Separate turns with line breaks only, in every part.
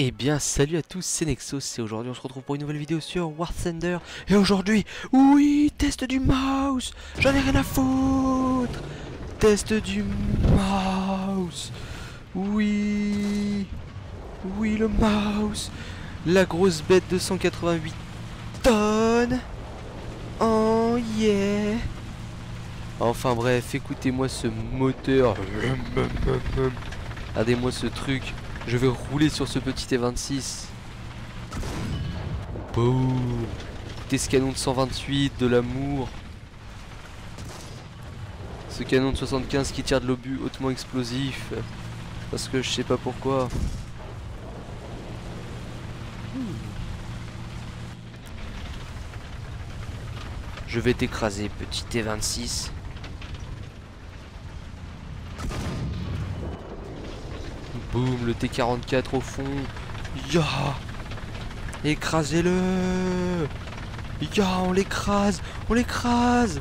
Eh bien salut à tous, c'est Nexos et aujourd'hui on se retrouve pour une nouvelle vidéo sur War Thunder. Et aujourd'hui, oui, test du mouse. J'en ai rien à foutre. Test du mouse. Oui. Oui le mouse. La grosse bête de 188 tonnes. Oh yeah. Enfin bref, écoutez-moi ce moteur. Regardez-moi ce truc je vais rouler sur ce petit T26. Boum Écoutez ce canon de 128, de l'amour. Ce canon de 75 qui tire de l'obus hautement explosif. Parce que je sais pas pourquoi. Je vais t'écraser, petit T26. Boum, le T44 au fond. Ya. Écrasez-le. Ya, on l'écrase On l'écrase.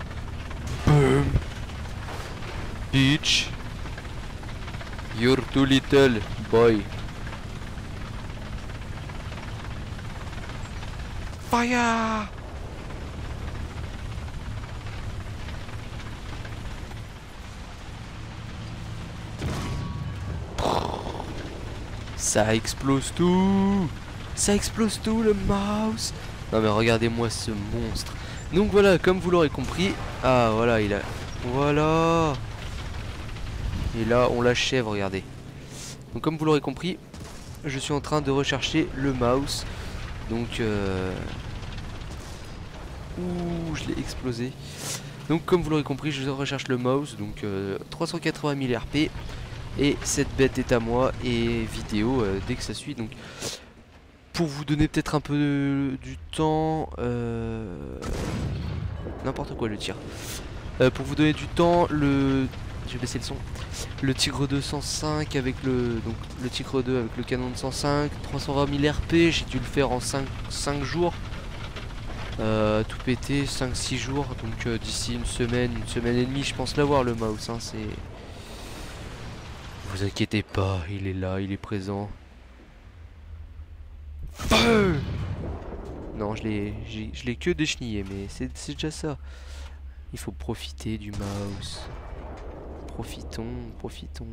Boum. Bitch You're too little, boy. Fire Ça explose tout. Ça explose tout le mouse. Non mais regardez-moi ce monstre. Donc voilà, comme vous l'aurez compris Ah voilà, il a... Voilà. Et là, on l'achève, regardez. Donc comme vous l'aurez compris Je suis en train de rechercher le mouse. Donc euh... Ouh, je l'ai explosé. Donc comme vous l'aurez compris, je recherche le mouse, donc euh, 380 000 RP. Et cette bête est à moi et vidéo euh, dès que ça suit. Donc pour vous donner peut-être un peu du temps, euh, n'importe quoi le tir. Euh, pour vous donner du temps, le, je vais baisser le son. Le Tigre 205 avec le donc le Tigre 2 avec le canon de 105, 320 000 RP. J'ai dû le faire en 5, 5 jours. tout pété 5-6 jours donc d'ici une semaine une semaine et demie je pense l'avoir le mouse hein, c'est vous inquiétez pas, il est là, il est présent. Non, je l'ai je l'ai que déchenillé, mais c'est déjà ça. Il faut profiter du mouse. Profitons, profitons.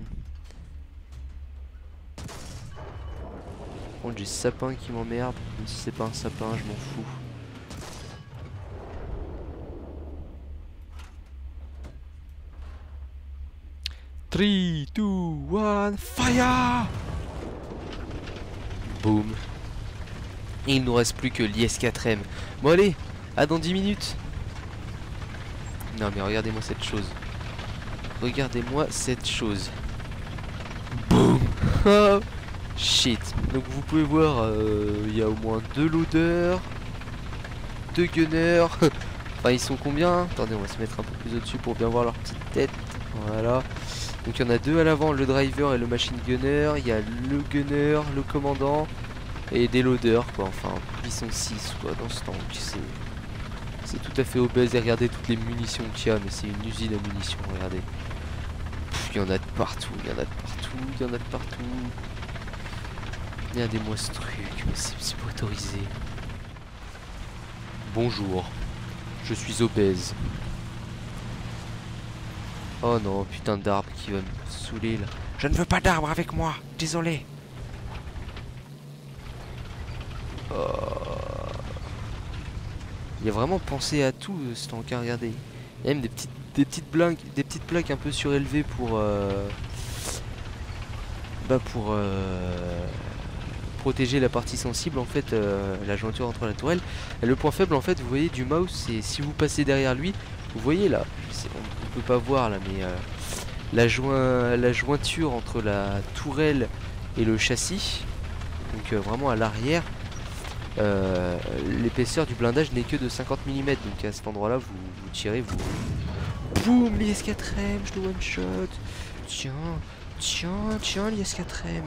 J'ai sapin qui m'emmerde. Même si c'est pas un sapin, je m'en fous. 3, 2, 1, fire Boum. il nous reste plus que l'IS-4M. Bon allez, à dans 10 minutes. Non mais regardez-moi cette chose. Regardez-moi cette chose. Boum oh, Shit. Donc vous pouvez voir, euh, il y a au moins deux loaders, deux gunners. enfin ils sont combien? Attendez, on va se mettre un peu plus au-dessus pour bien voir leur petite tête. Voilà. Donc il y en a deux à l'avant, le driver et le machine gunner. Il y a le gunner, le commandant et des loaders quoi. Enfin, ils sont 6 quoi dans ce tank. C'est tout à fait obèse et regardez toutes les munitions qu'il y a. Mais c'est une usine à munitions, regardez. Il y en a de partout, il y en a de partout, il y en a de partout. A des trucs, mais c'est pas autorisé. Bonjour, je suis obèse. Oh non, putain d'arbre qui va me saouler là. Je ne veux pas d'arbre avec moi, désolé. Oh. Il a vraiment pensé à tout euh, ce tank, hein, regardez. Il y a même des petites, des petites, plaques, des petites plaques un peu surélevées pour... Euh, bah pour... Euh, protéger la partie sensible en fait la jointure entre la tourelle et le point faible en fait vous voyez du mouse c'est si vous passez derrière lui vous voyez là, on, pas voir là, mais euh, la, joint, la jointure entre la tourelle et le châssis, donc euh, vraiment à l'arrière, euh, l'épaisseur du blindage n'est que de 50 mm. Donc à cet endroit-là, vous, vous, tirez, vous... Boum, les S4M, je le one shot. Tiens, tiens, tiens, les S4M.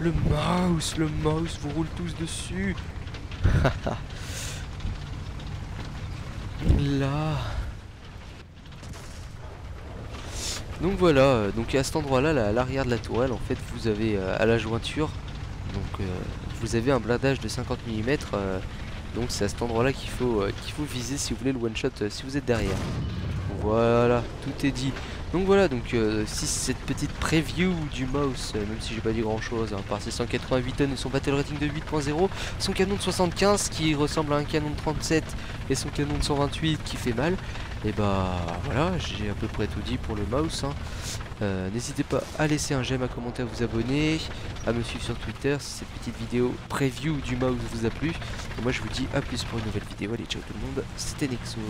Le mouse, le mouse vous roule tous dessus. Là. Donc voilà, euh, donc à cet endroit là, à l'arrière de la tourelle, en fait vous avez euh, à la jointure Donc euh, vous avez un blindage de 50 mm. donc c'est à cet endroit là qu'il faut, qu'il faut viser si vous voulez le one shot euh, si vous êtes derrière. Voilà, tout est dit. Donc voilà, donc euh, si cette petite preview du mouse, euh, même si j'ai pas dit grand chose, hein, par ses 188 tonnes et son battle rating de 8.0, son canon de 75 qui ressemble à un canon de 37 et son canon de 128 qui fait mal, et bah voilà, j'ai à peu près tout dit pour le mouse. hein. Euh, N'hésitez pas à laisser un j'aime, à commenter, à vous abonner, à me suivre sur Twitter si cette petite vidéo preview du mouse vous a plu. Et moi je vous dis à plus pour une nouvelle vidéo. Allez, ciao tout le monde, c'était Nexus.